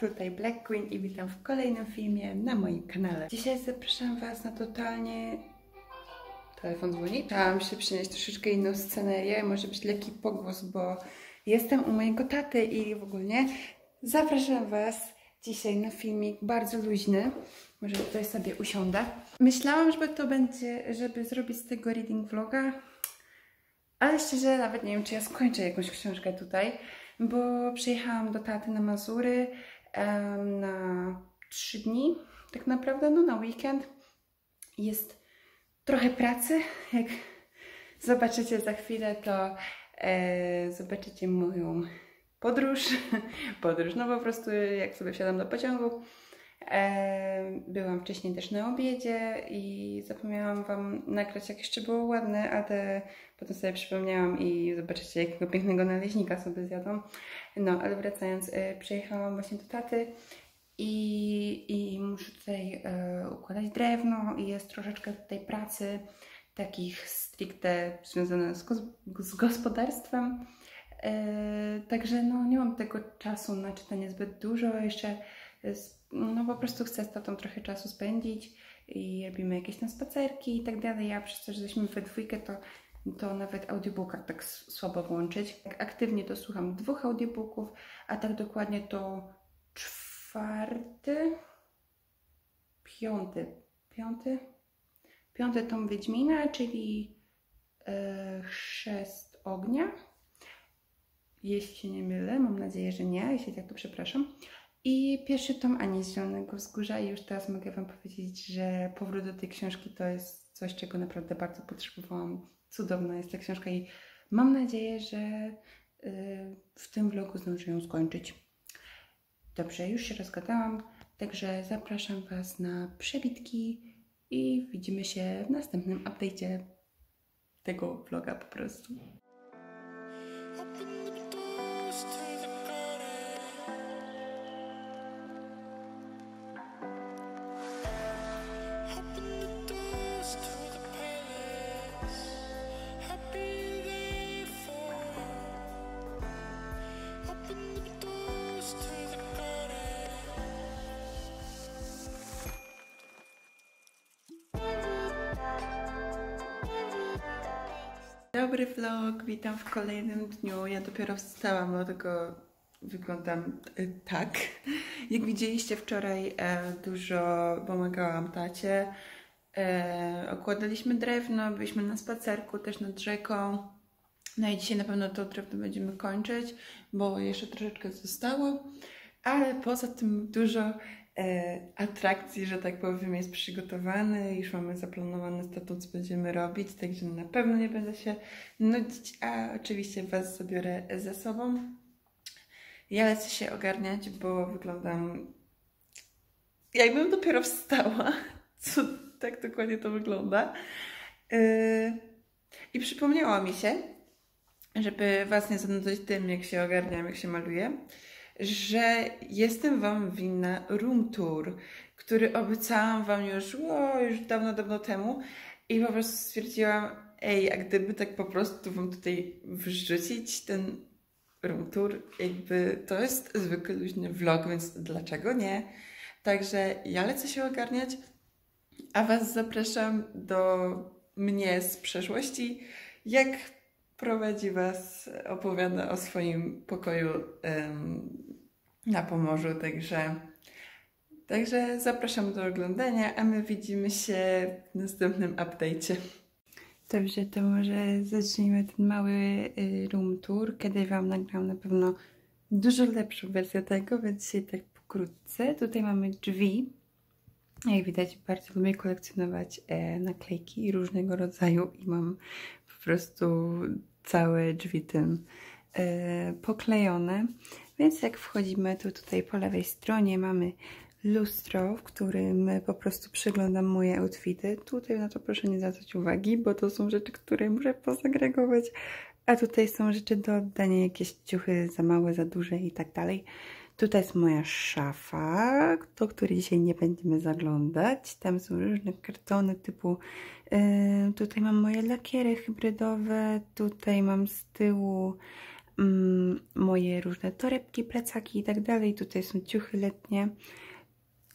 Tutaj Black Queen i witam w kolejnym filmie na moim kanale. Dzisiaj zapraszam Was na totalnie... Telefon dzwoni? Chciałam się przynieść troszeczkę inną scenerię, może być lekki pogłos, bo jestem u mojego taty i w ogóle zapraszam Was dzisiaj na filmik bardzo luźny. Może tutaj sobie usiądę. Myślałam, żeby to będzie, żeby zrobić z tego reading vloga, ale szczerze nawet nie wiem, czy ja skończę jakąś książkę tutaj bo przyjechałam do taty na Mazury na trzy dni, tak naprawdę, no na weekend. Jest trochę pracy, jak zobaczycie za chwilę, to e, zobaczycie moją podróż, podróż, no po prostu jak sobie wsiadam do pociągu, Byłam wcześniej też na obiedzie i zapomniałam Wam nagrać, jak jeszcze było ładne, ale potem sobie przypomniałam i zobaczycie, jakiego pięknego naleźnika sobie zjadłam. No, ale wracając, e, przyjechałam właśnie do taty i, i muszę tutaj e, układać drewno i jest troszeczkę tutaj pracy takich stricte związanych z, z gospodarstwem. E, także no, nie mam tego czasu na czytanie zbyt dużo. Jeszcze no po prostu chcę z tatą trochę czasu spędzić i robimy jakieś tam spacerki i tak dalej. Ja przez to, jesteśmy we dwójkę, to, to nawet audiobooka tak słabo włączyć. Aktywnie to słucham dwóch audiobooków, a tak dokładnie to czwarty, piąty, piąty, piąty tom Wiedźmina, czyli yy, Chrzest Ognia. Jeśli się nie mylę, mam nadzieję, że nie, jeśli tak to przepraszam. I pierwszy tom Ani z Zielonego Wzgórza i już teraz mogę Wam powiedzieć, że powrót do tej książki to jest coś, czego naprawdę bardzo potrzebowałam. Cudowna jest ta książka i mam nadzieję, że y, w tym vlogu zdążę ją skończyć. Dobrze, już się rozgadałam, także zapraszam Was na przebitki i widzimy się w następnym update'cie tego vloga po prostu. Dobry vlog, witam w kolejnym dniu. Ja dopiero wstałam, dlatego wyglądam e, tak. Jak widzieliście wczoraj e, dużo pomagałam tacie. E, okładaliśmy drewno, byliśmy na spacerku też nad rzeką. No i dzisiaj na pewno to drewno będziemy kończyć, bo jeszcze troszeczkę zostało. Ale poza tym dużo atrakcji, że tak powiem, jest przygotowany, już mamy zaplanowane statut, co będziemy robić, także na pewno nie będę się nudzić, a oczywiście Was zabiorę ze sobą. Ja lecę się ogarniać, bo wyglądam jakbym dopiero wstała, co tak dokładnie to wygląda. Yy, I przypomniało mi się, żeby Was nie zanudzać tym, jak się ogarniam, jak się maluję, że jestem Wam winna room tour, który obiecałam Wam już, o, już dawno, dawno temu i po prostu stwierdziłam, ej, a gdyby tak po prostu Wam tutaj wrzucić ten room tour, jakby to jest zwykły luźny vlog, więc dlaczego nie? Także ja lecę się ogarniać, a Was zapraszam do mnie z przeszłości, jak prowadzi Was, opowiada o swoim pokoju na Pomorzu, także, także zapraszam do oglądania, a my widzimy się w następnym update'cie. Dobrze, to może zacznijmy ten mały y, room tour. Kiedyś Wam nagrałam na pewno dużo lepszą wersję tego, więc dzisiaj tak pokrótce. Tutaj mamy drzwi. Jak widać, bardzo lubię kolekcjonować e, naklejki różnego rodzaju i mam po prostu całe drzwi tym e, poklejone. Więc jak wchodzimy, to tutaj po lewej stronie mamy lustro, w którym po prostu przeglądam moje outfity. Tutaj na to proszę nie zwracać uwagi, bo to są rzeczy, które muszę posegregować, a tutaj są rzeczy do oddania, jakieś ciuchy za małe, za duże i tak dalej. Tutaj jest moja szafa, do której dzisiaj nie będziemy zaglądać. Tam są różne kartony typu yy, tutaj mam moje lakiery hybrydowe, tutaj mam z tyłu mm, moje różne torebki, plecaki i tak dalej. Tutaj są ciuchy letnie,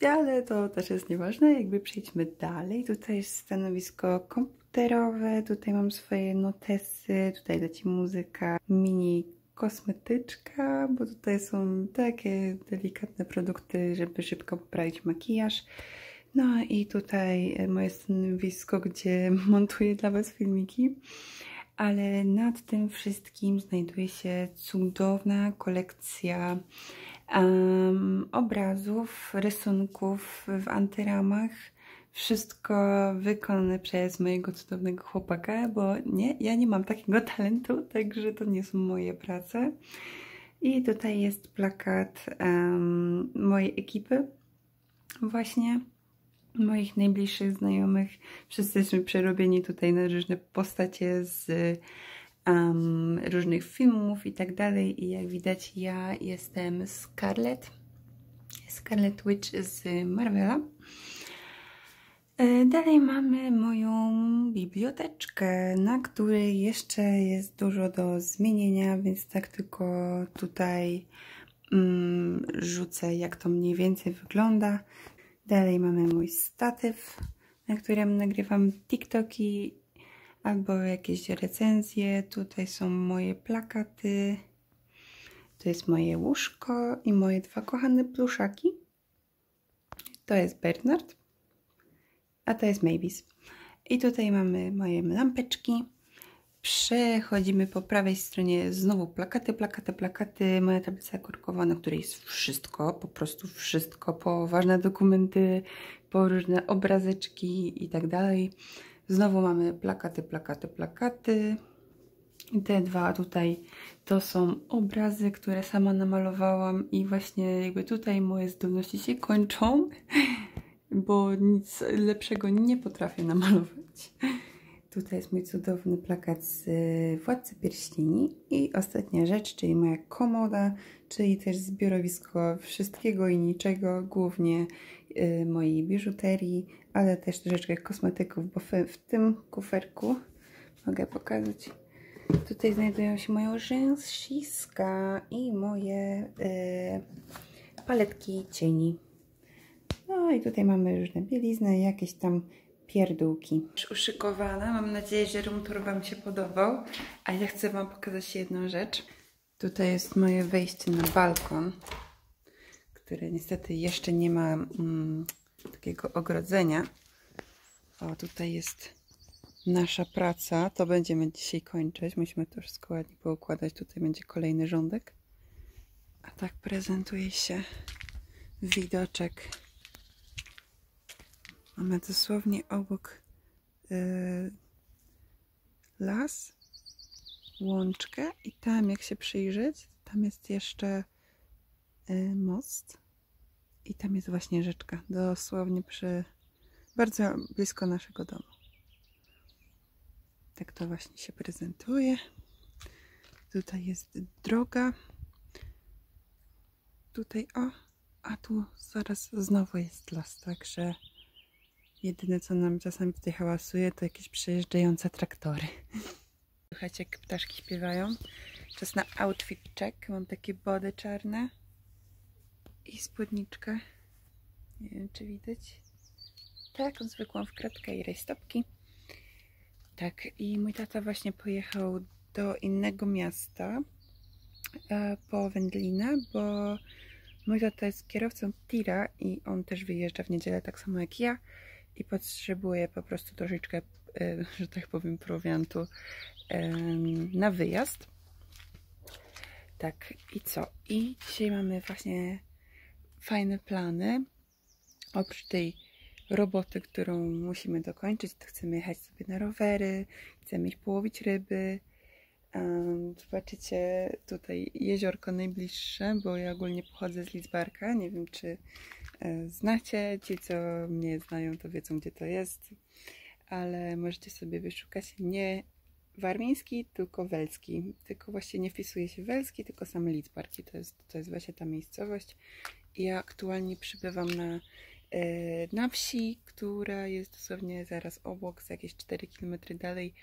ale to też jest nieważne. Jakby przejdźmy dalej. Tutaj jest stanowisko komputerowe, tutaj mam swoje notesy, tutaj leci muzyka, mini kosmetyczka, bo tutaj są takie delikatne produkty, żeby szybko poprawić makijaż. No i tutaj moje stanowisko, gdzie montuję dla Was filmiki. Ale nad tym wszystkim znajduje się cudowna kolekcja um, obrazów, rysunków w antyramach. Wszystko wykonane przez mojego cudownego chłopaka, bo nie, ja nie mam takiego talentu, także to nie są moje prace. I tutaj jest plakat um, mojej ekipy, właśnie moich najbliższych znajomych. Wszyscy jesteśmy przerobieni tutaj na różne postacie z um, różnych filmów i tak dalej. I jak widać, ja jestem Scarlet, Scarlet Witch z Marvela. E, dalej mamy moją biblioteczkę, na której jeszcze jest dużo do zmienienia, więc tak tylko tutaj mm, rzucę, jak to mniej więcej wygląda. Dalej mamy mój statyw, na którym nagrywam TikToki albo jakieś recenzje. Tutaj są moje plakaty. To jest moje łóżko i moje dwa kochane pluszaki. To jest Bernard, a to jest Mavis. I tutaj mamy moje lampeczki. Przechodzimy po prawej stronie znowu plakaty, plakaty, plakaty. Moja tablica kurkowa, na której jest wszystko, po prostu wszystko, po ważne dokumenty, po różne obrazeczki i tak dalej. Znowu mamy plakaty, plakaty, plakaty. Te dwa tutaj to są obrazy, które sama namalowałam i właśnie jakby tutaj moje zdolności się kończą, bo nic lepszego nie potrafię namalować. Tutaj jest mój cudowny plakat z y, Władcy Pierścieni i ostatnia rzecz, czyli moja komoda, czyli też zbiorowisko wszystkiego i niczego, głównie y, mojej biżuterii, ale też troszeczkę kosmetyków, bo w, tym kuferku mogę pokazać. Tutaj znajdują się moje rzęsiska i moje y, paletki cieni. No i tutaj mamy różne bielizny, jakieś tam pierdółki. Już uszykowana. Mam nadzieję, że room tour Wam się podobał. A ja chcę Wam pokazać jedną rzecz. Tutaj jest moje wejście na balkon, które niestety jeszcze nie ma mm, takiego ogrodzenia. O, tutaj jest nasza praca. To będziemy dzisiaj kończyć. Musimy to wszystko ładnie poukładać. Tutaj będzie kolejny rządek. A tak prezentuje się widoczek Mamy dosłownie obok y, las, łączkę i tam jak się przyjrzeć, tam jest jeszcze y, most i tam jest właśnie rzeczka, dosłownie przy, bardzo blisko naszego domu. Tak to właśnie się prezentuje. Tutaj jest droga. Tutaj o, a tu zaraz znowu jest las, także Jedyne, co nam czasami tutaj hałasuje, to jakieś przejeżdżające traktory. Słuchajcie, jak ptaszki śpiewają. Czas na outfit check. Mam takie body czarne i spódniczkę. Nie wiem, czy widać. Tak, zwykłą w kratkę i rejstopki. Tak, i mój tata właśnie pojechał do innego miasta e, po wędlinę, bo mój tata jest kierowcą tira i on też wyjeżdża w niedzielę tak samo jak ja i potrzebuję po prostu troszeczkę, e, że tak powiem, prowiantu na wyjazd. Tak, i co? I dzisiaj mamy właśnie fajne plany. Oprócz tej roboty, którą musimy dokończyć, to chcemy jechać sobie na rowery, chcemy iść połowić ryby. zobaczycie tutaj jeziorko najbliższe, bo ja ogólnie pochodzę z Lidzbarka. Nie wiem, czy znacie. Ci, co mnie znają, to wiedzą, gdzie to jest, ale możecie sobie wyszukać nie warmiński, tylko welski. Tylko właśnie nie wpisuje się welski, tylko same Lidzbarki. To jest, to jest właśnie ta miejscowość. Ja aktualnie przybywam na, e, na wsi, która jest dosłownie zaraz obok, z jakieś 4 km dalej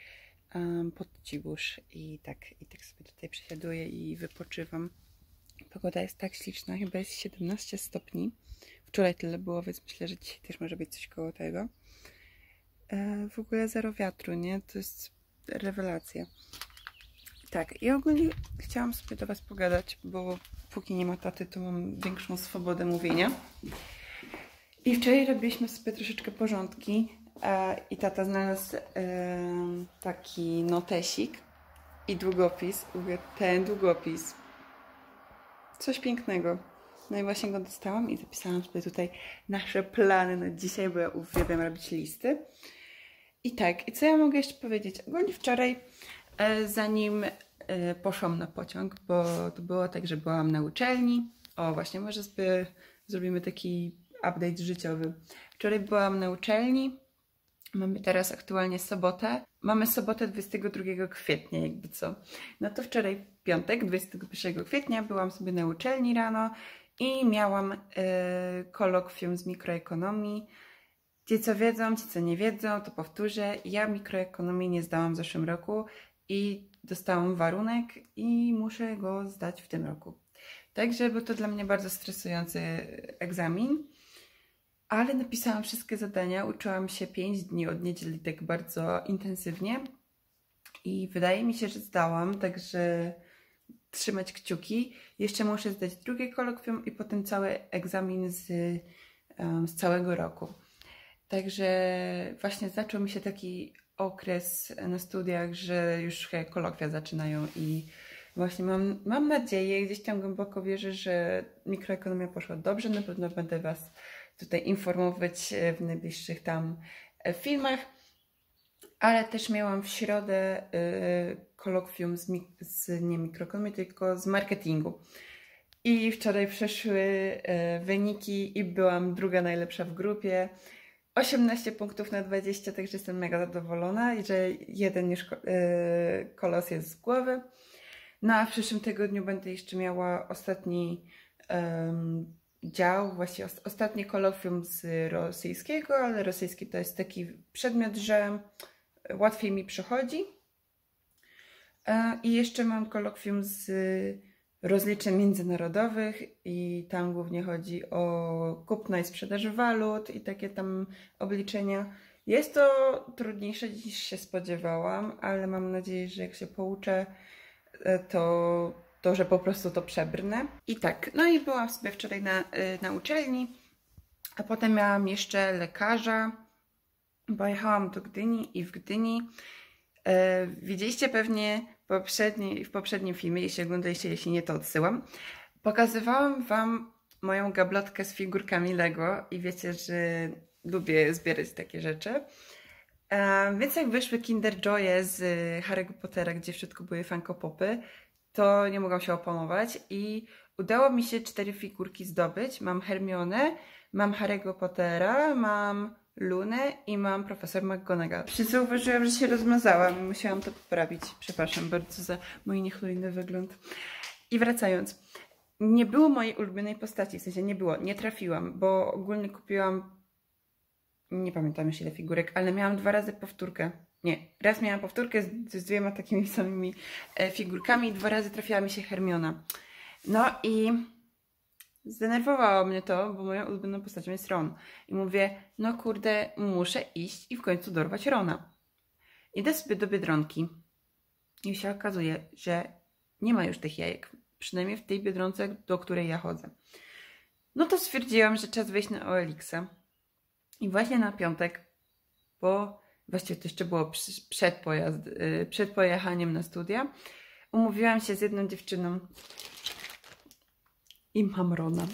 pod Cibusz i tak, i tak sobie tutaj przesiaduję i wypoczywam. Pogoda jest tak śliczna, chyba jest 17 stopni. Wczoraj tyle było, więc myślę, że dzisiaj też może być coś koło tego. E, w ogóle zero wiatru, nie? To jest rewelacja. Tak, i ogólnie chciałam sobie do Was pogadać, bo póki nie ma taty, to mam większą swobodę mówienia. I wczoraj robiliśmy sobie troszeczkę porządki e, i tata znalazł e, taki notesik i długopis. Ten długopis. Coś pięknego. No i właśnie go dostałam i zapisałam sobie tutaj nasze plany na dzisiaj, bo ja uwielbiam robić listy. I tak, i co ja mogę jeszcze powiedzieć? Ogólnie wczoraj, e, zanim e, poszłam na pociąg, bo to było tak, że byłam na uczelni. O, właśnie, może sobie zrobimy taki update życiowy. Wczoraj byłam na uczelni. Mamy teraz aktualnie sobotę. Mamy sobotę 22 kwietnia, jakby co. No to wczoraj piątek, 21 kwietnia, byłam sobie na uczelni rano i miałam y, kolokwium z mikroekonomii. Ci, co wiedzą, ci, co nie wiedzą, to powtórzę. Ja mikroekonomii nie zdałam w zeszłym roku i dostałam warunek i muszę go zdać w tym roku. Także był to dla mnie bardzo stresujący egzamin, ale napisałam wszystkie zadania. Uczyłam się 5 dni od niedzieli tak bardzo intensywnie i wydaje mi się, że zdałam, także trzymać kciuki. Jeszcze muszę zdać drugie kolokwium i potem cały egzamin z, z całego roku. Także właśnie zaczął mi się taki okres na studiach, że już kolokwia zaczynają i właśnie mam, mam nadzieję, gdzieś tam głęboko wierzę, że mikroekonomia poszła dobrze. Na pewno będę Was tutaj informować w najbliższych tam filmach. Ale też miałam w środę y, kolokwium z, z nie mikroekonomii, tylko z marketingu. I wczoraj przeszły y, wyniki i byłam druga najlepsza w grupie. 18 punktów na 20, także jestem mega zadowolona i że jeden już y, kolos jest z głowy. No a w przyszłym tygodniu będę jeszcze miała ostatni um, dział, właśnie ostatnie kolokwium z rosyjskiego, ale rosyjski to jest taki przedmiot, że łatwiej mi przychodzi. E, I jeszcze mam kolokwium z rozliczeń międzynarodowych i tam głównie chodzi o kupno i sprzedaż walut i takie tam obliczenia. Jest to trudniejsze niż się spodziewałam, ale mam nadzieję, że jak się pouczę, e, to, to że po prostu to przebrnę. I tak, no i byłam sobie wczoraj na, e, na uczelni, a potem miałam jeszcze lekarza. Pojechałam do Gdyni i w Gdyni e, widzieliście pewnie poprzedni, w poprzednim filmie, jeśli oglądaliście, jeśli nie, to odsyłam. Pokazywałam Wam moją gablotkę z figurkami Lego i wiecie, że lubię zbierać takie rzeczy. E, więc jak wyszły Kinder Joye z Harry'ego Pottera, gdzie w środku były Funko Popy, to nie mogłam się oponować i udało mi się cztery figurki zdobyć. Mam Hermione, mam Harry'ego Pottera, mam Lunę i mam profesor McGonagall. Zauważyłam, że się rozmazałam i musiałam to poprawić. Przepraszam bardzo za mój niechlujny wygląd. I wracając. Nie było mojej ulubionej postaci, w sensie nie było, nie trafiłam, bo ogólnie kupiłam, nie pamiętam już ile figurek, ale miałam dwa razy powtórkę. Nie, raz miałam powtórkę z, z dwiema takimi samymi e, figurkami i dwa razy trafiła mi się Hermiona. No i Zdenerwowało mnie to, bo moją ulubioną postacią jest Ron. I mówię, no kurde, muszę iść i w końcu dorwać Rona. Idę sobie do Biedronki i się okazuje, że nie ma już tych jajek. Przynajmniej w tej Biedronce, do której ja chodzę. No to stwierdziłam, że czas wejść na OLX-a. I właśnie na piątek, bo właściwie to jeszcze było przed, pojazd, y, przed pojechaniem na studia, umówiłam się z jedną dziewczyną, i mam Rona.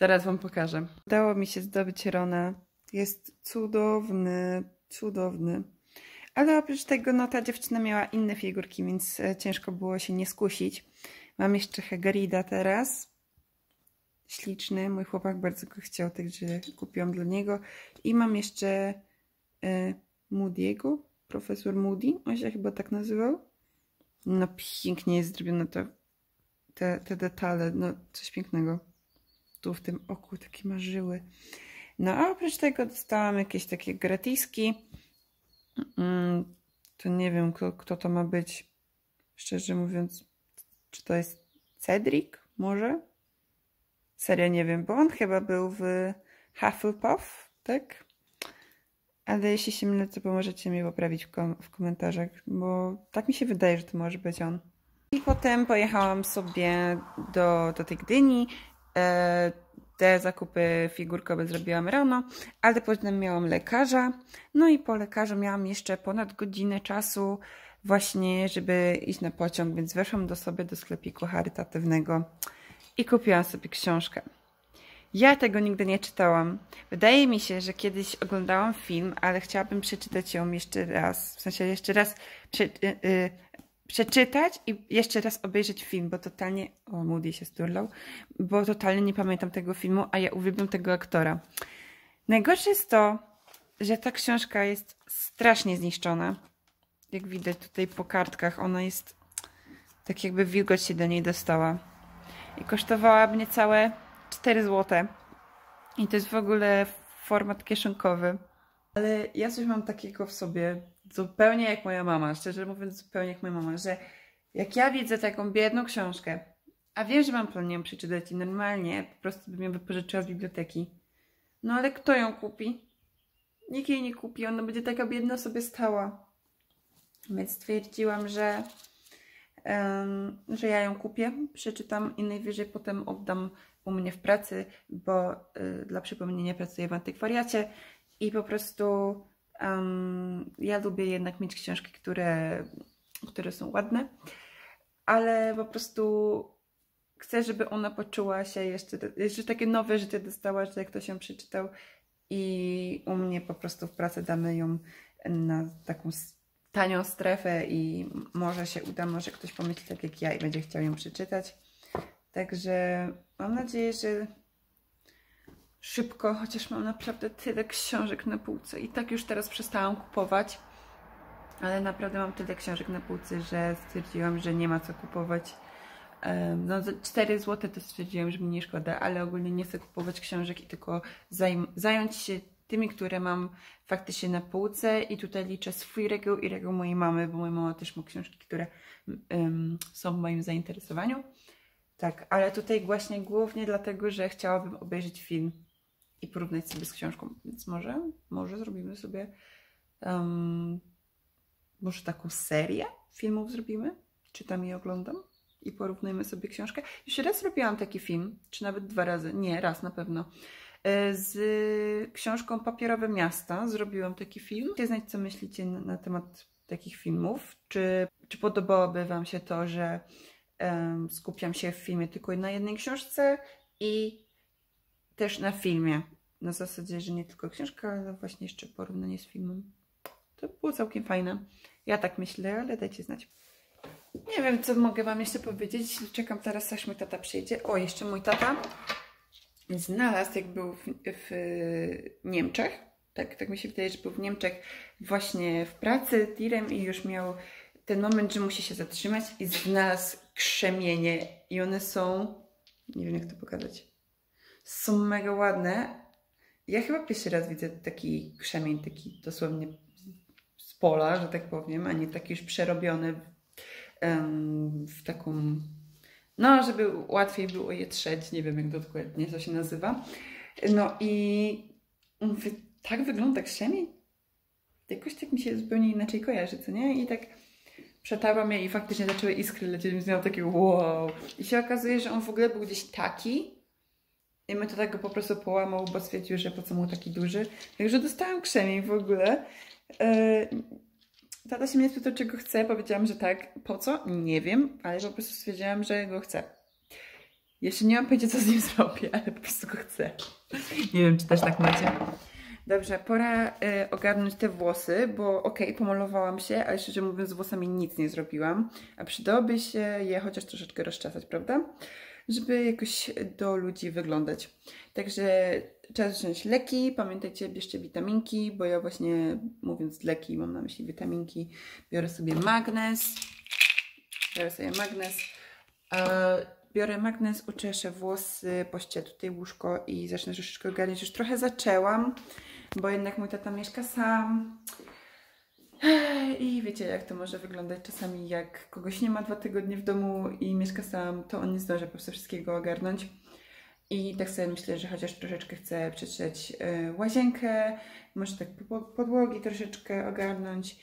Zaraz Wam pokażę. Udało mi się zdobyć Rona. Jest cudowny, cudowny. Ale oprócz tego, no ta dziewczyna miała inne figurki, więc e, ciężko było się nie skusić. Mam jeszcze Hagarida teraz. Śliczny, mój chłopak bardzo go chciał, także kupiłam dla niego. I mam jeszcze e, Moody'ego, profesor Moody, on się chyba tak nazywał. No pięknie jest zrobione to te, te detale, no coś pięknego. Tu w tym oku takie marzyły. No a oprócz tego dostałam jakieś takie gratiski. Mm, to nie wiem, kto, kto to ma być. Szczerze mówiąc, czy to jest Cedric? Może? Serio nie wiem, bo on chyba był w Hufflepuff, tak? Ale jeśli się mylę, to możecie mnie poprawić w, kom w komentarzach, bo tak mi się wydaje, że to może być on. I potem pojechałam sobie do, do tej Gdyni. E, te zakupy figurkowe zrobiłam rano, ale potem miałam lekarza. No i po lekarzu miałam jeszcze ponad godzinę czasu właśnie, żeby iść na pociąg, więc weszłam do sobie do sklepiku charytatywnego i kupiłam sobie książkę. Ja tego nigdy nie czytałam. Wydaje mi się, że kiedyś oglądałam film, ale chciałabym przeczytać ją jeszcze raz. W sensie jeszcze raz prze, yy, przeczytać i jeszcze raz obejrzeć film, bo totalnie. O, Moody się sturlał, bo totalnie nie pamiętam tego filmu, a ja uwielbiam tego aktora. Najgorsze jest to, że ta książka jest strasznie zniszczona. Jak widać tutaj po kartkach, ona jest tak jakby wilgoć się do niej dostała. I kosztowała mnie całe 4 zł. I to jest w ogóle format kieszonkowy. Ale ja coś mam takiego w sobie, zupełnie jak moja mama, szczerze mówiąc, zupełnie jak moja mama, że jak ja widzę taką biedną książkę, a wiem, że mam plan ją przeczytać i normalnie po prostu bym ją wypożyczyła z biblioteki. No ale kto ją kupi? Nikt jej nie kupi, ona będzie taka biedna sobie stała. Więc stwierdziłam, że, um, że ja ją kupię, przeczytam i najwyżej potem oddam u mnie w pracy, bo y, dla przypomnienia pracuję w antykwariacie i po prostu um, ja lubię jednak mieć książki, które, które są ładne, ale po prostu chcę, żeby ona poczuła się jeszcze, jeszcze takie nowe życie dostała, że jak ktoś ją przeczytał i u mnie po prostu w pracy damy ją na taką tanią strefę i może się uda, może ktoś pomyśli tak jak ja i będzie chciał ją przeczytać. Także mam nadzieję, że szybko, chociaż mam naprawdę tyle książek na półce i tak już teraz przestałam kupować, ale naprawdę mam tyle książek na półce, że stwierdziłam, że nie ma co kupować. No za 4 zł to stwierdziłam, że mi nie szkoda, ale ogólnie nie chcę kupować książek i tylko zająć się tymi, które mam faktycznie na półce i tutaj liczę swój reguł i reguł mojej mamy, bo moja mama też ma książki, które um, są w moim zainteresowaniu. Tak, ale tutaj właśnie głównie dlatego, że chciałabym obejrzeć film i porównać sobie z książką, więc może, może zrobimy sobie um, może taką serię filmów zrobimy, czytam i oglądam i porównujemy sobie książkę. Już raz robiłam taki film, czy nawet dwa razy, nie, raz na pewno. E, z książką Papierowe Miasta zrobiłam taki film. Chcę znać, co myślicie na, na temat takich filmów. Czy, czy podobałoby Wam się to, że um, skupiam się w filmie tylko na jednej książce i też na filmie. Na zasadzie, że nie tylko książka, ale właśnie jeszcze porównanie z filmem. To było całkiem fajne. Ja tak myślę, ale dajcie znać. Nie wiem, co mogę Wam jeszcze powiedzieć. Czekam teraz, aż mój tata przyjedzie. O, jeszcze mój tata znalazł, jak był w, w Niemczech. Tak, tak mi się wydaje, że był w Niemczech właśnie w pracy tirem i już miał ten moment, że musi się zatrzymać i znalazł krzemienie i one są, nie wiem jak to pokazać, są mega ładne. Ja chyba pierwszy raz widzę taki krzemień, taki dosłownie z pola, że tak powiem, a nie taki już przerobiony w, taką, no żeby łatwiej było je trzeć, nie wiem jak dokładnie to się nazywa. No i mówię, tak wygląda krzemień? Jakoś tak mi się zupełnie inaczej kojarzy, co nie? I tak przetarłam je i faktycznie zaczęły iskry lecieć, więc miałam takie wow. I się okazuje, że on w ogóle był gdzieś taki i my to tak go po prostu połamał, bo stwierdził, że po co mu taki duży. Także dostałam krzemień w ogóle. Yy, tata się mnie spytał, czego chcę. Powiedziałam, że tak. Po co? Nie wiem, ale po prostu stwierdziłam, że go chcę. Jeszcze nie mam pojęcia, co z nim zrobię, ale po prostu go chcę. Nie wiem, czy też tak macie. Dobrze, pora y, ogarnąć te włosy, bo okej, okay, pomalowałam się, ale szczerze mówiąc z włosami nic nie zrobiłam. A przydałoby się je chociaż troszeczkę rozczesać, prawda? Żeby jakoś do ludzi wyglądać. Także czas wziąć leki. Pamiętajcie, bierzcie witaminki, bo ja właśnie mówiąc leki mam na myśli witaminki. Biorę sobie magnez. Biorę sobie magnez. Biorę magnes, uczeszę włosy, pościę tutaj łóżko i zacznę troszeczkę ogarniać. Już trochę zaczęłam, bo jednak mój tata mieszka sam. I wiecie, jak to może wyglądać czasami, jak kogoś nie ma dwa tygodnie w domu i mieszka sam, to on nie zdąży po prostu wszystkiego ogarnąć. I tak sobie myślę, że chociaż troszeczkę chcę przetrzeć y, łazienkę, może tak podłogi troszeczkę ogarnąć.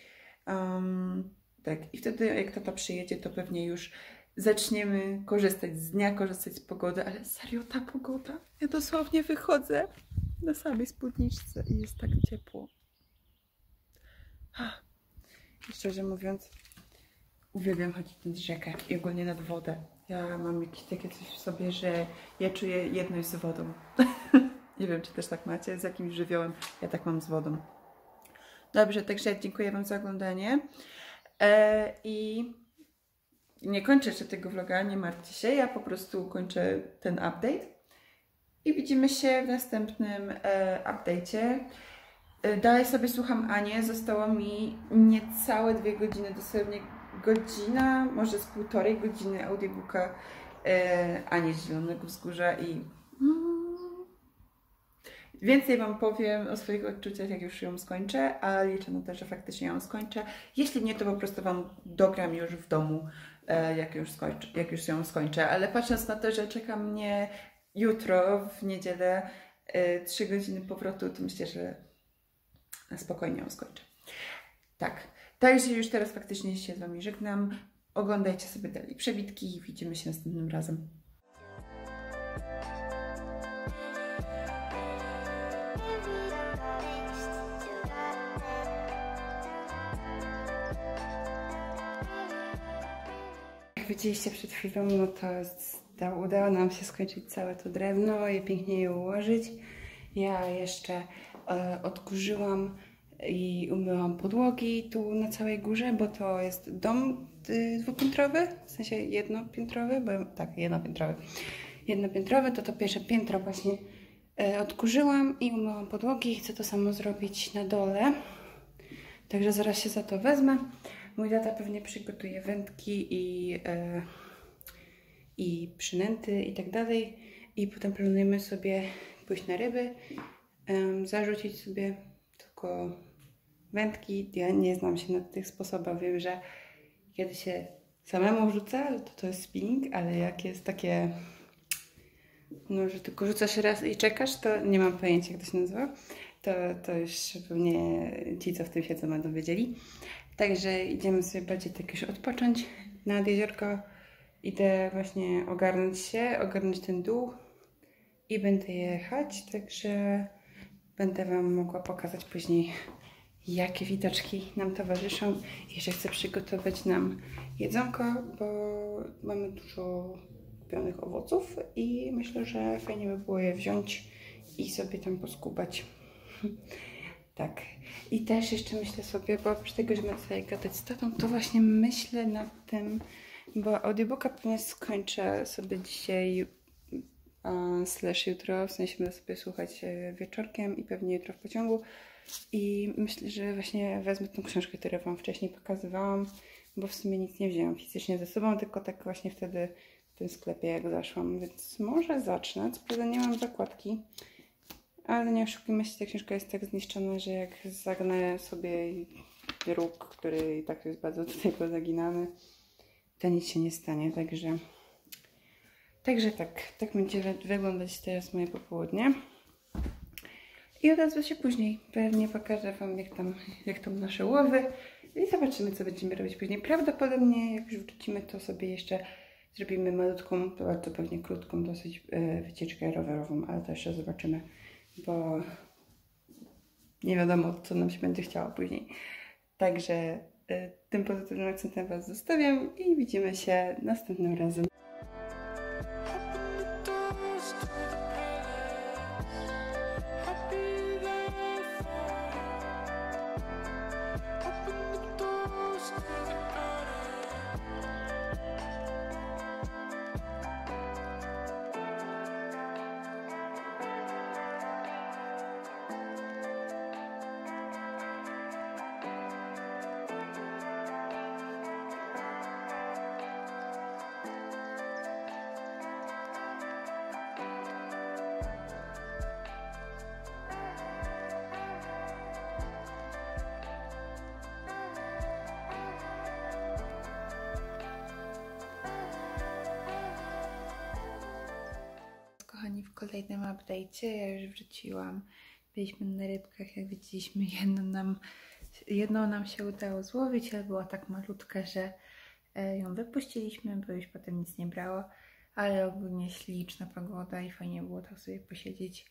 Um, tak, i wtedy jak tata przyjedzie, to pewnie już zaczniemy korzystać z dnia, korzystać z pogody, ale serio ta pogoda, ja dosłownie wychodzę na samej spódniczce i jest tak ciepło. I szczerze mówiąc, uwielbiam chodzić nad rzekę i ogólnie nad wodę. Ja mam jakieś takie coś w sobie, że ja czuję jedność z wodą. Nie wiem, czy też tak macie z jakimś żywiołem. Ja tak mam z wodą. Dobrze, także dziękuję Wam za oglądanie. E, I nie kończę jeszcze tego vloga, nie martwcie się. Ja po prostu kończę ten update. I widzimy się w następnym e, update'cie. E, dalej sobie słucham Anię. Zostało mi niecałe dwie godziny, dosłownie godzina, może z półtorej godziny audiobooka e, Ani z Zielonego Wzgórza i mm, więcej Wam powiem o swoich odczuciach, jak już ją skończę, a liczę na to, że faktycznie ją skończę. Jeśli nie, to po prostu Wam dogram już w domu, e, jak już, skończę, jak już ją skończę. Ale patrząc na to, że czeka mnie jutro, w niedzielę, e, 3 godziny powrotu, to myślę, że spokojnie ją skończę. Tak. Także już teraz faktycznie się z Wami żegnam. Oglądajcie sobie dalej przebitki i widzimy się następnym razem. Jak widzieliście przed chwilą, no to udało nam się skończyć całe to drewno i pięknie je ułożyć. Ja jeszcze odkurzyłam i umyłam podłogi tu na całej górze, bo to jest dom y, dwupiętrowy, w sensie jednopiętrowy, bo tak, jednopiętrowy. Jednopiętrowy to to pierwsze piętro właśnie y, odkurzyłam i umyłam podłogi. Chcę to samo zrobić na dole. Także zaraz się za to wezmę. Mój tata pewnie przygotuje wędki i, y, i przynęty i tak dalej. I potem planujemy sobie pójść na ryby, zarzucić sobie tylko wędki. Ja nie znam się na tych sposobach. Wiem, że kiedy się samemu rzuca, to to jest spinning, ale jak jest takie, no, że tylko rzucasz raz i czekasz, to nie mam pojęcia, jak to się nazywa. To, to już pewnie ci, co w tym siedzą, będą wiedzieli. Także idziemy sobie bardziej tak już odpocząć nad jeziorko. Idę właśnie ogarnąć się, ogarnąć ten dół i będę jechać, także będę Wam mogła pokazać później jakie widoczki nam towarzyszą i że chcę przygotować nam jedzonko, bo mamy dużo kupionych owoców i myślę, że fajnie by było je wziąć i sobie tam poskubać. tak. I też jeszcze myślę sobie, bo oprócz tego, że będę sobie gadać z tatą, to właśnie myślę nad tym, bo audiobooka pewnie skończę sobie dzisiaj slash jutro, w sensie będę sobie słuchać e, wieczorkiem i pewnie jutro w pociągu. I myślę, że właśnie wezmę tą książkę, którą Wam wcześniej pokazywałam, bo w sumie nic nie wzięłam fizycznie ze sobą, tylko tak właśnie wtedy w tym sklepie jak zaszłam, więc może zacznę. Co prawda nie mam zakładki, ale nie oszukujmy się, ta książka jest tak zniszczona, że jak zagnę sobie róg, który i tak jest bardzo tutaj pozaginany, to nic się nie stanie, także... Także tak, tak będzie wyglądać teraz moje popołudnie. I odezwę się później. Pewnie pokażę Wam, jak tam, jak tam nasze łowy. I zobaczymy, co będziemy robić później. Prawdopodobnie, jak już wrócimy, to sobie jeszcze zrobimy malutką, bardzo pewnie krótką dosyć yy, wycieczkę rowerową, ale to jeszcze zobaczymy, bo nie wiadomo, co nam się będzie chciało później. Także yy, tym pozytywnym akcentem Was zostawiam i widzimy się następnym razem. Kolejnym update'cie. Ja już wróciłam. Byliśmy na rybkach, jak widzieliśmy, jedną nam, jedną nam się udało złowić, ale była tak malutka, że e, ją wypuściliśmy, bo już potem nic nie brało. Ale ogólnie śliczna pogoda i fajnie było tak sobie posiedzieć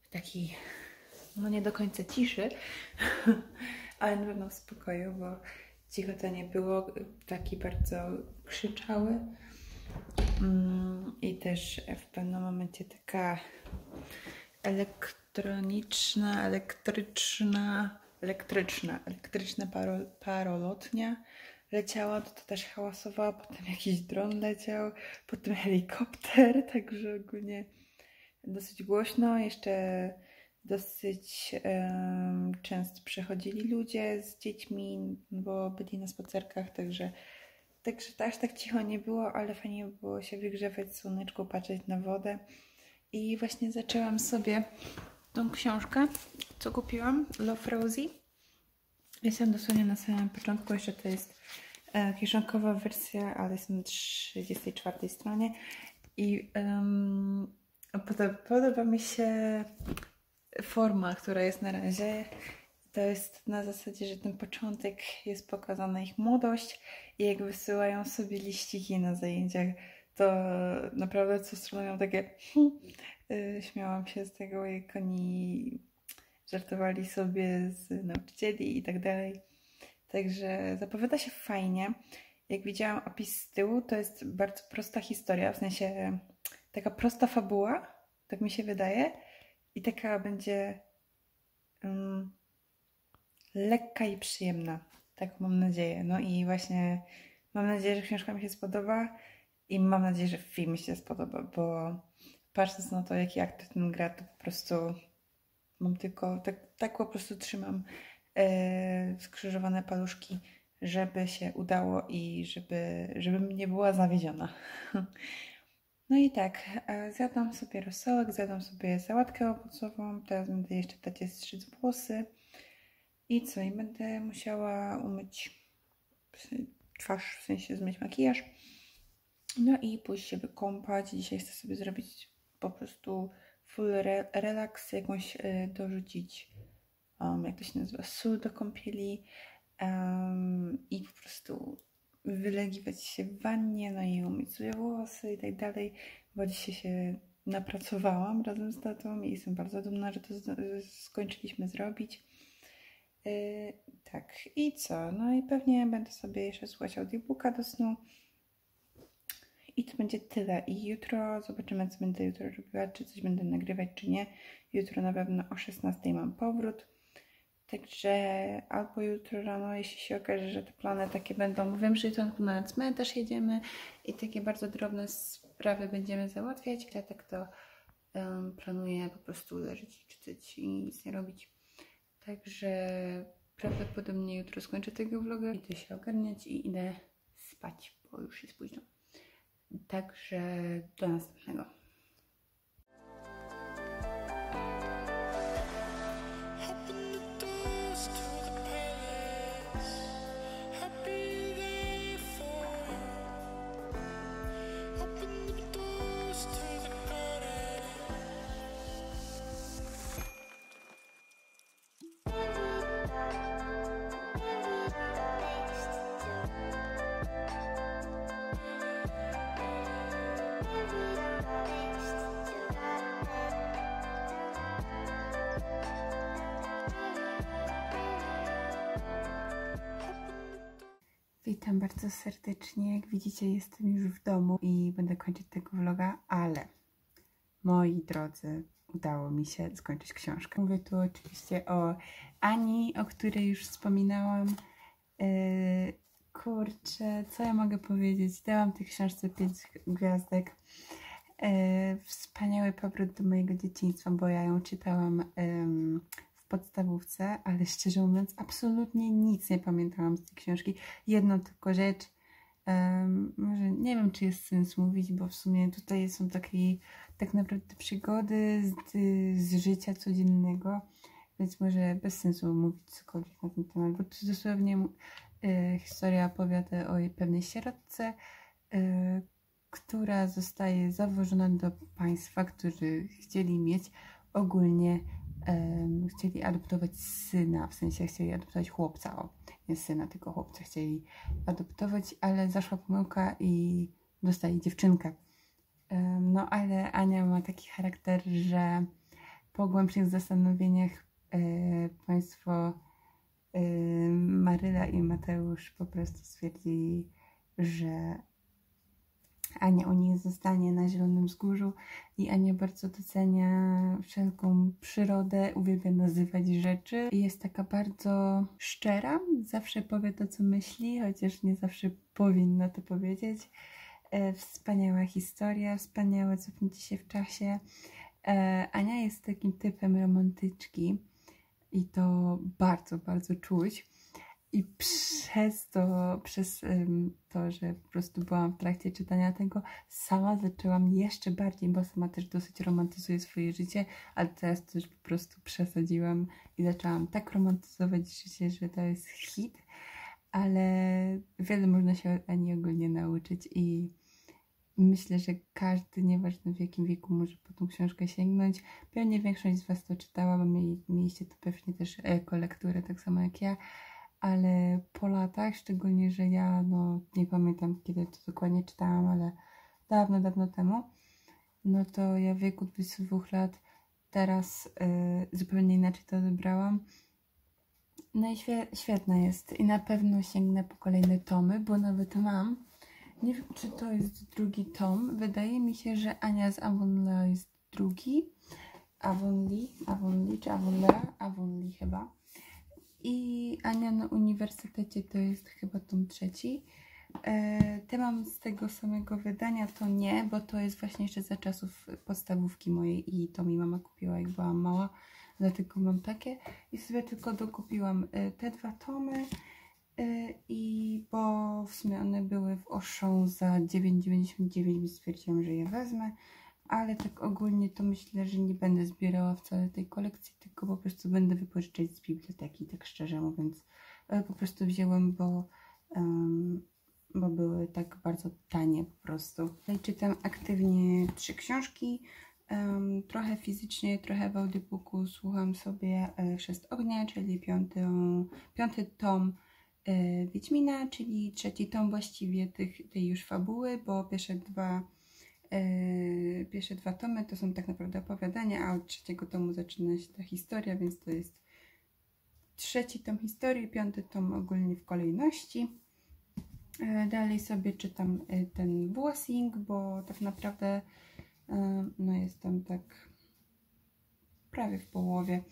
w takiej, no nie do końca ciszy, ale na pewno w spokoju, bo cicho to nie było, taki bardzo krzyczały. Mm, I też w pewnym momencie taka elektroniczna, elektryczna, elektryczna, elektryczna paro, parolotnia leciała, to, to też hałasowała, potem jakiś dron leciał, potem helikopter, także ogólnie dosyć głośno. Jeszcze dosyć um, często przechodzili ludzie z dziećmi, bo byli na spacerkach, także Także aż tak cicho nie było, ale fajnie było się wygrzewać w słoneczku, patrzeć na wodę. I właśnie zaczęłam sobie tą książkę, co kupiłam, Love Rosie. Jestem dosłownie na samym początku, jeszcze to jest e, kieszonkowa wersja, ale jestem na 34 stronie. I um, podoba, podoba mi się forma, która jest na razie. To jest na zasadzie, że ten początek jest pokazana ich młodość i jak wysyłają sobie liściki na zajęciach, to naprawdę co stronę miałam takie y, śmiałam się z tego, jak oni żartowali sobie z nauczycieli i tak dalej. Także zapowiada się fajnie. Jak widziałam opis z tyłu, to jest bardzo prosta historia, w sensie taka prosta fabuła, tak mi się wydaje, i taka będzie um, lekka i przyjemna. Tak mam nadzieję. No i właśnie mam nadzieję, że książka mi się spodoba i mam nadzieję, że film mi się spodoba, bo patrząc na to, jaki aktor ten gra, to po prostu mam tylko, tak, tak po prostu trzymam e, skrzyżowane paluszki, żeby się udało i żeby, żebym nie była zawiedziona. No i tak, zjadłam sobie rosołek, zjadłam sobie sałatkę owocową, teraz będę jeszcze dać strzyc włosy. I co? I będę musiała umyć twarz, w sensie zmyć makijaż. No i pójść się wykąpać. Dzisiaj chcę sobie zrobić po prostu full re relax, jakąś y, dorzucić, um, jak to się nazywa, sól do kąpieli um, i po prostu wylegiwać się w wannie, no i umyć sobie włosy i tak dalej, bo dzisiaj się napracowałam razem z tatą i jestem bardzo dumna, że to skończyliśmy zrobić. Yy, tak, i co? No i pewnie będę sobie jeszcze słuchać audiobooka do snu. I to będzie tyle. I jutro zobaczymy, co będę jutro robiła, czy coś będę nagrywać, czy nie. Jutro na pewno o 16 mam powrót. Także albo jutro rano, jeśli się okaże, że te plany takie będą. Wiem, że jutro na cmentarz jedziemy i takie bardzo drobne sprawy będziemy załatwiać. Ja tak to um, planuję po prostu leżeć czytać i nic nie robić. Także prawdopodobnie jutro skończę tego vloga. Idę się ogarniać i idę spać, bo już jest późno. Także do następnego. Witam bardzo serdecznie. Jak widzicie, jestem już w domu i będę kończyć tego vloga, ale moi drodzy, udało mi się skończyć książkę. Mówię tu oczywiście o Ani, o której już wspominałam. Yy, kurczę, co ja mogę powiedzieć? Dałam tej książce 5 gwiazdek. Yy, wspaniały powrót do mojego dzieciństwa, bo ja ją czytałam yy, podstawówce, ale szczerze mówiąc, absolutnie nic nie pamiętałam z tej książki. Jedną tylko rzecz, um, może nie wiem, czy jest sens mówić, bo w sumie tutaj są takie tak naprawdę przygody z, z życia codziennego, więc może bez sensu mówić cokolwiek na ten temat, bo to dosłownie y, historia opowiada o pewnej sierotce, y, która zostaje zawożona do państwa, którzy chcieli mieć ogólnie, chcieli adoptować syna, w sensie chcieli adoptować chłopca, o, nie syna, tylko chłopca chcieli adoptować, ale zaszła pomyłka i dostali dziewczynkę. No ale Ania ma taki charakter, że po głębszych zastanowieniach e, państwo Maryla i Mateusz po prostu stwierdzili, że Ania u nich zostanie na Zielonym Wzgórzu i Ania bardzo docenia wszelką przyrodę, uwielbia nazywać rzeczy jest taka bardzo szczera, zawsze powie to, co myśli, chociaż nie zawsze powinna to powiedzieć. E, wspaniała historia, wspaniałe cofnięcie się w czasie. E, Ania jest takim typem romantyczki i to bardzo, bardzo czuć. I przez to, przez to, że po prostu byłam w trakcie czytania tego, sama zaczęłam jeszcze bardziej, bo sama też dosyć romantyzuję swoje życie, ale teraz też po prostu przesadziłam i zaczęłam tak romantyzować życie, że to jest hit, ale wiele można się Ani ogólnie nauczyć i myślę, że każdy, nieważne w jakim wieku, może po tą książkę sięgnąć. Pewnie większość z Was to czytała, bo mieli, mieliście to pewnie też kolekturę, tak samo jak ja ale po latach, szczególnie, że ja no, nie pamiętam kiedy to dokładnie czytałam, ale dawno, dawno temu, no to ja w wieku 22 lat teraz y, zupełnie inaczej to odebrałam. No i świe świetna jest i na pewno sięgnę po kolejne tomy, bo nawet mam. Nie wiem, czy to jest drugi tom. Wydaje mi się, że Ania z Avonlea jest drugi. Avonlea, Avonlea czy Avonlea? Avonlea chyba i Ania na uniwersytecie to jest chyba tom trzeci. E, te mam z tego samego wydania, to nie, bo to jest właśnie jeszcze za czasów podstawówki mojej i to mi mama kupiła jak byłam mała, dlatego mam takie i sobie tylko dokupiłam e, te dwa tomy e, i bo w sumie one były w Oszą za 9,99 więc stwierdziłam, że je wezmę ale tak ogólnie to myślę, że nie będę zbierała wcale tej kolekcji, tylko po prostu będę wypożyczać z biblioteki, tak szczerze mówiąc. Po prostu wzięłam, bo, um, bo były tak bardzo tanie po prostu. Tutaj czytam aktywnie trzy książki, um, trochę fizycznie, trochę w audiobooku słucham sobie e, Chrzest Ognia, czyli piąty, piąty tom e, Wiedźmina, czyli trzeci tom właściwie tych, tej już fabuły, bo pierwsze dwa E, pierwsze dwa tomy to są tak naprawdę opowiadania, a od trzeciego tomu zaczyna się ta historia, więc to jest trzeci tom historii, piąty tom ogólnie w kolejności. E, dalej sobie czytam e, ten Włosing, bo tak naprawdę no jestem tak prawie w połowie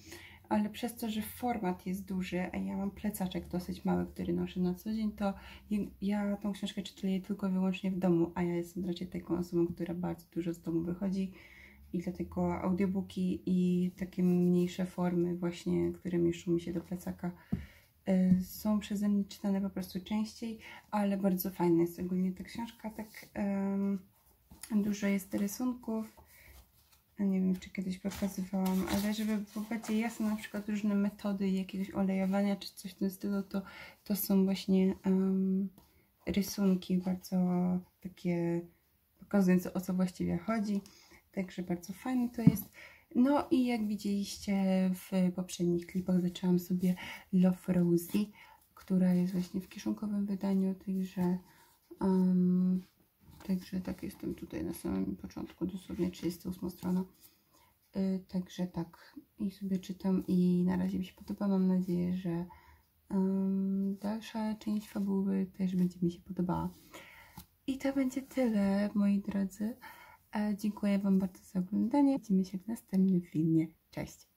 ale przez to, że format jest duży, a ja mam plecaczek dosyć mały, który noszę na co dzień, to ja tą książkę czytuję tylko i wyłącznie w domu, a ja jestem raczej taką osobą, która bardzo dużo z domu wychodzi i dlatego audiobooki i takie mniejsze formy właśnie, które mieszczą mi się do plecaka y, są przeze mnie czytane po prostu częściej, ale bardzo fajna jest ogólnie ta książka, tak um, dużo jest rysunków, nie wiem, czy kiedyś pokazywałam, ale żeby było bardziej jasne, na przykład różne metody jakiegoś olejowania czy coś w tym stylu, to, to są właśnie um, rysunki bardzo takie pokazujące o co właściwie chodzi. Także bardzo fajne to jest. No i jak widzieliście w poprzednich klipach zaczęłam sobie Love Rosie, która jest właśnie w kieszonkowym wydaniu, także um, Także tak jestem tutaj na samym początku, dosłownie 38 strona. Yy, także tak i sobie czytam i na razie mi się podoba. Mam nadzieję, że dalsza część fabuły też będzie mi się podobała. I to będzie tyle, moi drodzy. E, dziękuję Wam bardzo za oglądanie. Widzimy się w następnym filmie. Cześć!